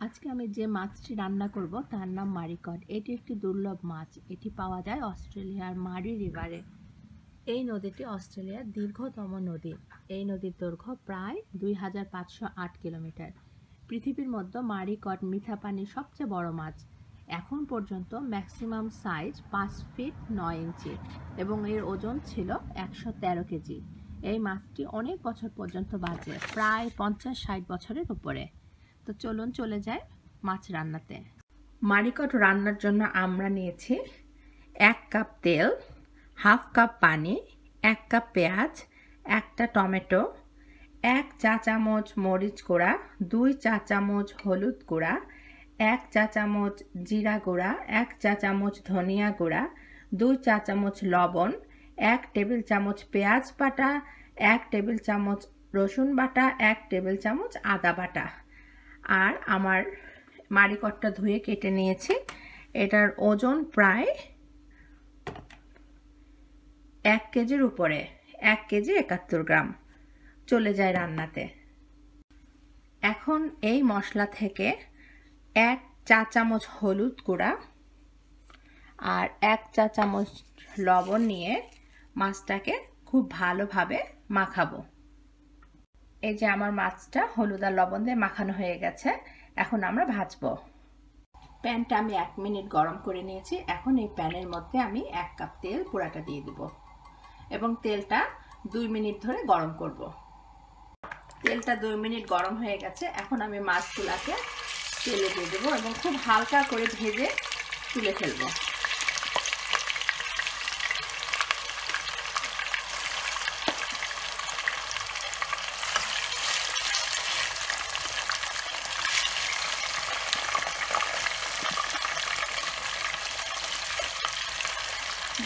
আজকে আমি যে মাছটি রান্না করব, তার নাম মারিকট। এটি একটি দুর্লভ মাছ। এটি পাওয়া যায় অস্ট্রেলিয়ার মারি রিভারে। এই নদীটি অস্ট্রেলিয়ার দীর্ঘতম নদী। এই নদীর দৈর্ঘ্য প্রায় দুই হাজার পাঁচশো আট কিলোমিটার। পৃথিবীর মধ্যে মারিকট মিঠা পানির সবচেয়ে বড় মাছ। এখন পর্যন্ত ম্যাক্সিমাম সাইজ পাঁচ ফিট নয় ইঞ্চি এবং এর ওজন ছিল একশো তেরো কেজি। এই মাছটি অনেক বছর পর্যন্ত বাঁচে, প্রায় পঞ্চাশ ষাট বছরের উপরে। তো চলুন চলে যাই মাছ রান্নাতে। মারিকট রান্নার জন্য আমরা নিয়েছি এক কাপ তেল, হাফ কাপ পানি, এক কাপ পেঁয়াজ, একটা টমেটো, এক চা চামচ মরিচ গুঁড়া, দুই চা চামচ হলুদ গুঁড়া, এক চা চামচ জিরা গুঁড়া, এক চা চামচ ধনিয়া গুঁড়া, দুই চা চামচ লবণ, এক টেবিল চামচ পেঁয়াজ বাটা, এক টেবিল চামচ রসুন বাটা, এক টেবিল চামচ আদা বাটা। আর আমার মারিকটটা ধুয়ে কেটে নিয়েছি। এটার ওজন প্রায় এক কেজির উপরে, এক কেজি একাত্তর গ্রাম। চলে যায় রান্নাতে। এখন এই মশলা থেকে এক চা চামচ হলুদ গুঁড়া আর এক চা চামচ লবণ নিয়ে মাছটাকে খুব ভালোভাবে মাখাবো। এই যে আমার মাছটা, হলুদ আর লবণ দিয়ে মাখানো হয়ে গেছে। এখন আমরা ভাজবো। প্যানটা আমি এক মিনিট গরম করে নিয়েছি। এখন এই প্যানের মধ্যে আমি এক কাপ তেল পুরাটা দিয়ে দিব। এবং তেলটা দুই মিনিট ধরে গরম করব। তেলটা দুই মিনিট গরম হয়ে গেছে। এখন আমি মাছগুলাকে তেলে দিয়ে দেবো এবং খুব হালকা করে ভেজে তুলে ফেলব।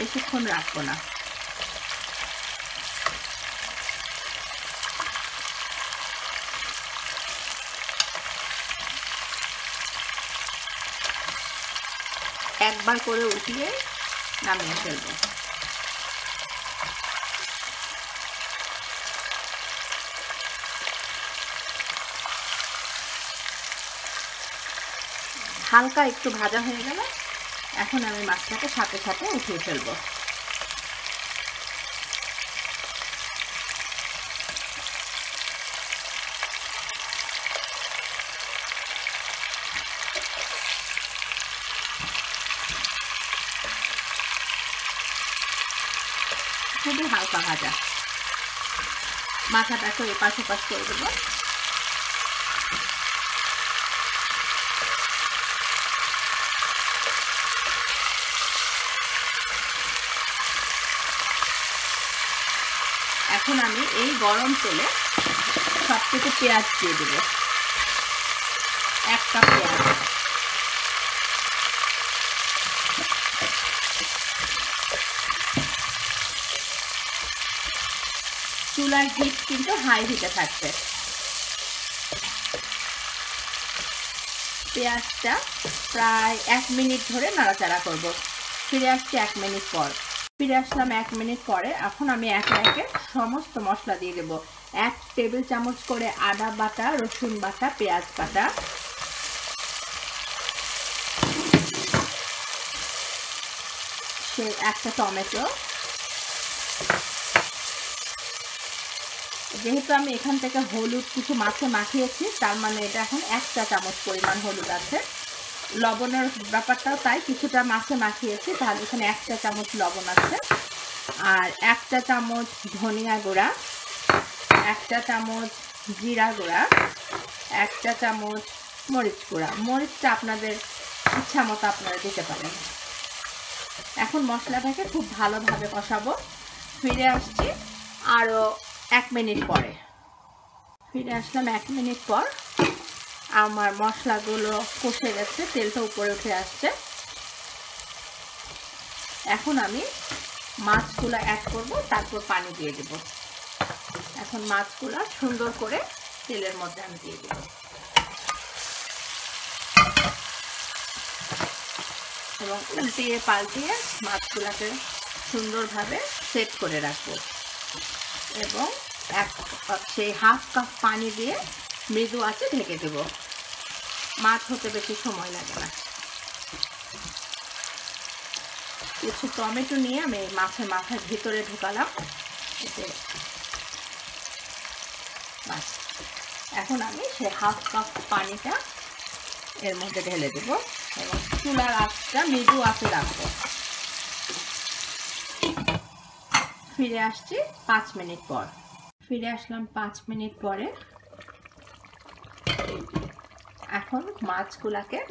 বেশিক্ষণ রাখব না। একবার করে উঠিয়ে নামিয়ে ফেলব। হালকা একটু ভাজা হয়ে গেল এখন আমি মাছটাকে সাথে সাথে উঠিয়ে ফেলব। খুবই হালকা ভাজা। মাথাটাকে এপাশ ওপাশ করে দেবো। এখন আমি এই গরম তেলে সব থেকে পেঁয়াজ দিয়ে দেব। এক কাপ পেঁয়াজ। চুলার হিট কিন্তু হাই হিটে থাকবে পেঁয়াজটা প্রায় এক মিনিট ধরে নাড়াচাড়া করব। ফিরে আসছি এক মিনিট পর। ফিরে আসলাম এক মিনিট পরে। এখন আমি একে একে সমস্ত মশলা দিয়ে দেবো। এক টেবিল চামচ করে আদা বাটা, রসুন বাটা, পেঁয়াজ বাটা। সে একটা টমেটো। যেহেতু আমি এখান থেকে হলুদ কিছু মাছে মাখিয়েছি, তার মানে এটা এখন এক চা চামচ পরিমাণ হলুদ আছে। লবণের ব্যাপারটাও তাই, কিছুটা মাছে মাখিয়েছি। তাহলে এখানে এক চা চামচ লবণ আছে। আর এক চা চামচ ধনিয়া গুঁড়া এক চা চামচ জিরা গুঁড়া এক চা চামচ মরিচ গুঁড়া। মরিচটা আপনাদের ইচ্ছা মতো আপনারা দিতে পারেন। এখন মশলাটাকে খুব ভালোভাবে কষাবো। ফিরে আসছি আরও এক মিনিট পরে। ফিরে আসলাম এক মিনিট পর। আমার মশলাগুলো কষে গেছে, তেলটা উপরে উঠে আসছে। এখন আমি মাছগুলো অ্যাড করব, তারপর পানি দিয়ে দেব। এখন মাছগুলো সুন্দর করে তেলের মধ্যে আমি দিয়ে দেব। এবং উল্টিয়ে পাল্টিয়ে মাছগুলোকে সুন্দরভাবে সেট করে রাখব। এবং এক সেই হাফ কাপ পানি দিয়ে মৃদু আছে, ঢেকে দেব। মাছ হতে বেশি সময় লাগে না। কিছু টমেটো নিয়ে আমি মাছের মাথার ভিতরে ঢুকালাম। এখন আমি সে হাফ কাপ পানিটা এর মধ্যে ঢেলে দেবো এবং চুলার আঁচটা মৃদু আঁচে রাখব। ফিরে আসছি পাঁচ মিনিট পর। ফিরে আসলাম পাঁচ মিনিট পরে। এখন মাছগুলাকে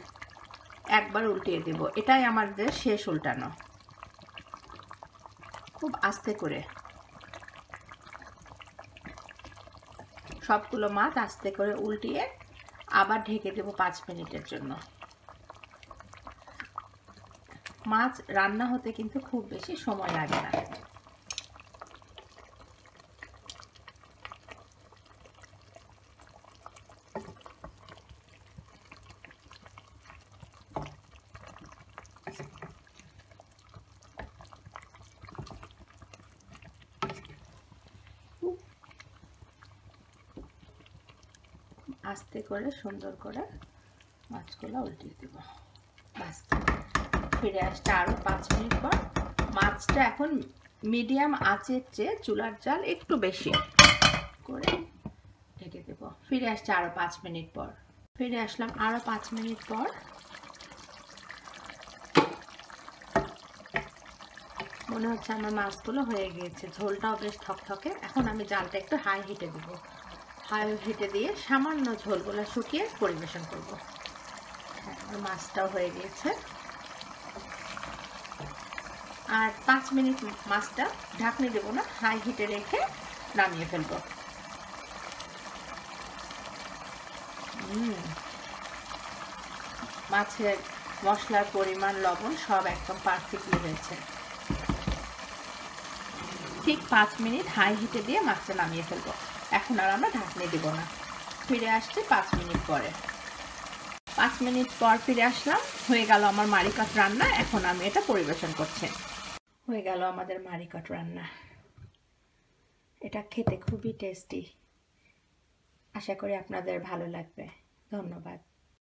একবার উল্টিয়ে দেব। এটাই আমাদের শেষ উল্টানো। খুব আস্তে করে। সবগুলো মাছ আস্তে করে উল্টিয়ে আবার ঢেকে দেব পাঁচ মিনিটের জন্য। মাছ রান্না হতে কিন্তু খুব বেশি সময় লাগে না। আস্তে করে সুন্দর করে মাছগুলো উল্টিয়ে দেব। বাস। ফিরে আসতে আরও পাঁচ মিনিট পর মাছটা এখন মিডিয়াম আঁচের চেয়ে চুলার জাল একটু বেশি করে ঢেকে দেব। ফিরে আসছে আরও পাঁচ মিনিট পর। ফিরে আসলাম আরও পাঁচ মিনিট পর। মনে হচ্ছে আমার মাছগুলো হয়ে গিয়েছে। ঝোলটাও বেশ থকথকে এখন আমি জালটা একটু হাই হিটে দেবো। হাই হিটে দিয়ে সামান্য ঝোলগুলো শুকিয়ে পরিবেশন করব। হ্যাঁ মাছটাও হয়ে গিয়েছে। আর পাঁচ মিনিট মাছটা ঢাকনি দেবো না, হাই হিটে রেখে নামিয়ে ফেলব। মাছের মশলার পরিমাণ, লবণ সব একদম পারফেক্টলি হয়েছে। ঠিক পাঁচ মিনিট হাই হিটে দিয়ে মাছটা নামিয়ে ফেলব। এখন আর আমরা ঢাকনি দেব না। ফিরে আসছি পাঁচ মিনিট পরে। পাঁচ মিনিট পর ফিরে আসলাম। হয়ে গেল আমার মারিকাট রান্না। এখন আমি এটা পরিবেশন করছি। হয়ে গেল আমাদের মারিকাট রান্না। এটা খেতে খুবই টেস্টি আশা করি আপনাদের ভালো লাগবে। ধন্যবাদ।